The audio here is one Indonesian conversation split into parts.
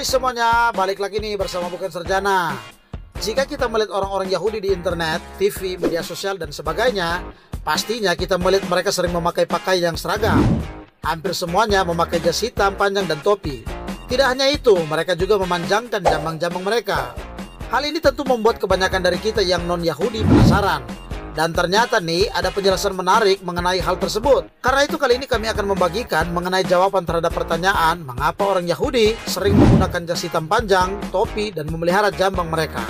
semuanya, balik lagi nih bersama Bukan Serjana. Jika kita melihat orang-orang Yahudi di internet, TV, media sosial, dan sebagainya, pastinya kita melihat mereka sering memakai pakaian yang seragam. Hampir semuanya memakai jas hitam, panjang, dan topi. Tidak hanya itu, mereka juga memanjangkan jambang-jambang mereka. Hal ini tentu membuat kebanyakan dari kita yang non-Yahudi penasaran. Dan ternyata nih ada penjelasan menarik mengenai hal tersebut. Karena itu kali ini kami akan membagikan mengenai jawaban terhadap pertanyaan mengapa orang Yahudi sering menggunakan jas hitam panjang, topi, dan memelihara jambang mereka.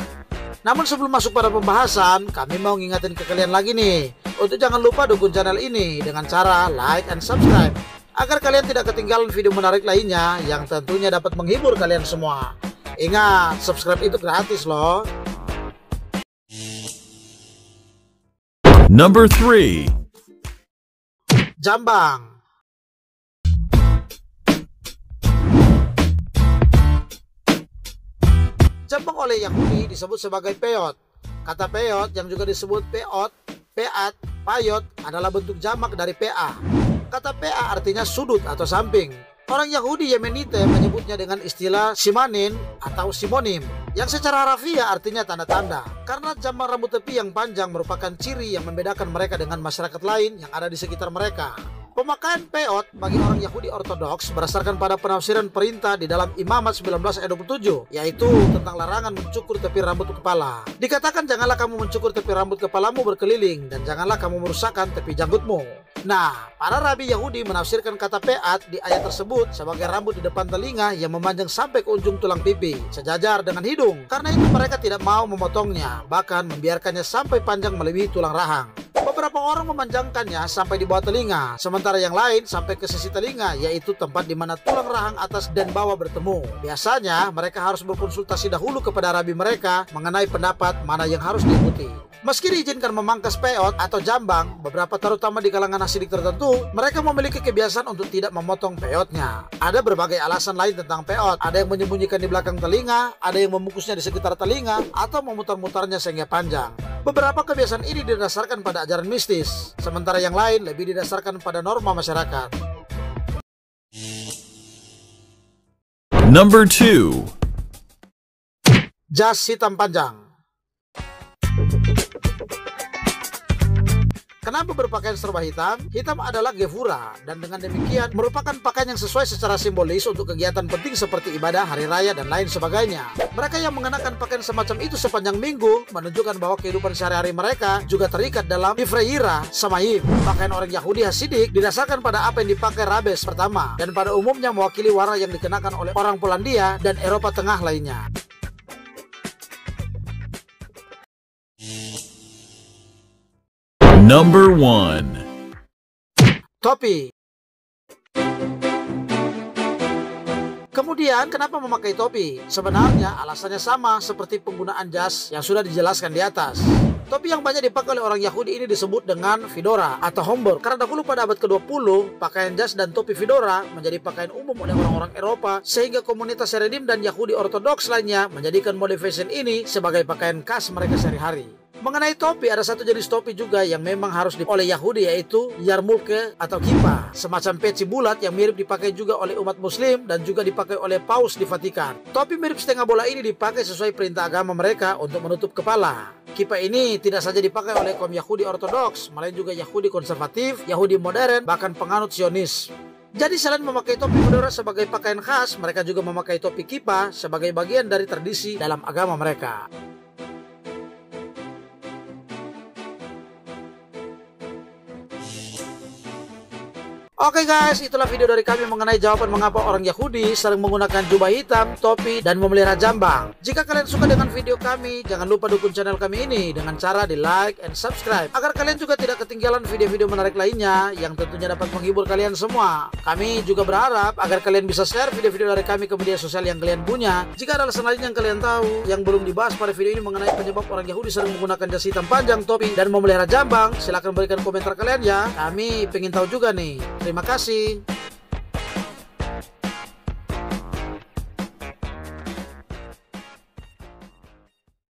Namun sebelum masuk pada pembahasan, kami mau ngingetin ke kalian lagi nih. Untuk jangan lupa dukung channel ini dengan cara like and subscribe. Agar kalian tidak ketinggalan video menarik lainnya yang tentunya dapat menghibur kalian semua. Ingat, subscribe itu gratis loh. Number 3. Jambang. Jambang oleh Yahudi disebut sebagai peot. Kata peot yang juga disebut peot, peat, payot adalah bentuk jamak dari PA. Kata PA artinya sudut atau samping. Orang Yahudi Yemenite menyebutnya dengan istilah simanin atau simonim yang secara harafiah artinya tanda-tanda. Karena jambang rambut tepi yang panjang merupakan ciri yang membedakan mereka dengan masyarakat lain yang ada di sekitar mereka. Pemakaian peot bagi orang Yahudi Ortodoks berdasarkan pada penafsiran perintah di dalam Imamat 19 ayat 27, yaitu tentang larangan mencukur tepi rambut kepala. Dikatakan janganlah kamu mencukur tepi rambut kepalamu berkeliling dan janganlah kamu merusakkan tepi janggutmu. Nah, para rabi Yahudi menafsirkan kata peat di ayat tersebut sebagai rambut di depan telinga yang memanjang sampai ke ujung tulang pipi, sejajar dengan hidung. Karena itu mereka tidak mau memotongnya, bahkan membiarkannya sampai panjang melebihi tulang rahang. Beberapa orang memanjangkannya sampai di bawah telinga, sementara yang lain sampai ke sisi telinga, yaitu tempat di mana tulang rahang atas dan bawah bertemu. Biasanya, mereka harus berkonsultasi dahulu kepada rabi mereka mengenai pendapat mana yang harus diikuti. Meski diizinkan memangkas peot atau jambang, beberapa terutama di kalangan hasidik tertentu, mereka memiliki kebiasaan untuk tidak memotong peotnya. Ada berbagai alasan lain tentang peot. Ada yang menyembunyikan di belakang telinga, ada yang membungkusnya di sekitar telinga, atau memutar-mutarnya sehingga panjang. Beberapa kebiasaan ini didasarkan pada ajaran mistis, sementara yang lain lebih didasarkan pada norma masyarakat. Number 2. Jas hitam panjang. Kenapa berpakaian serba hitam? Hitam adalah gevura dan dengan demikian merupakan pakaian yang sesuai secara simbolis untuk kegiatan penting seperti ibadah, hari raya, dan lain sebagainya. Mereka yang mengenakan pakaian semacam itu sepanjang minggu menunjukkan bahwa kehidupan sehari-hari mereka juga terikat dalam Ifreira Samayim. Pakaian orang Yahudi Hasidik didasarkan pada apa yang dipakai Rabes pertama dan pada umumnya mewakili warna yang dikenakan oleh orang Polandia dan Eropa Tengah lainnya. Number 1. Topi Kemudian, kenapa memakai topi? Sebenarnya alasannya sama seperti penggunaan jas yang sudah dijelaskan di atas. Topi yang banyak dipakai oleh orang Yahudi ini disebut dengan fedora atau homburg. Karena dahulu pada abad ke-20, pakaian jas dan topi fedora menjadi pakaian umum oleh orang-orang Eropa sehingga komunitas Seredim dan Yahudi Ortodoks lainnya menjadikan mode fashion ini sebagai pakaian khas mereka sehari-hari. Mengenai topi, ada satu jenis topi juga yang memang harus dipakai oleh Yahudi yaitu yarmulke atau kipa, semacam peci bulat yang mirip dipakai juga oleh umat muslim dan juga dipakai oleh paus di Vatikan. Topi mirip setengah bola ini dipakai sesuai perintah agama mereka untuk menutup kepala. Kipa ini tidak saja dipakai oleh kaum Yahudi Ortodoks, melainkan juga Yahudi konservatif, Yahudi modern, bahkan penganut Zionis. Jadi selain memakai topi fedora sebagai pakaian khas, mereka juga memakai topi kipa sebagai bagian dari tradisi dalam agama mereka. Oke guys, itulah video dari kami mengenai jawaban mengapa orang Yahudi sering menggunakan jubah hitam, topi, dan memelihara jambang. Jika kalian suka dengan video kami, jangan lupa dukung channel kami ini dengan cara di like and subscribe. Agar kalian juga tidak ketinggalan video-video menarik lainnya yang tentunya dapat menghibur kalian semua. Kami juga berharap agar kalian bisa share video-video dari kami ke media sosial yang kalian punya. Jika ada alasan lain yang kalian tahu, yang belum dibahas pada video ini mengenai penyebab orang Yahudi sering menggunakan jas hitam panjang, topi, dan memelihara jambang, silahkan berikan komentar kalian ya. Kami pengen tahu juga nih. Terima kasih.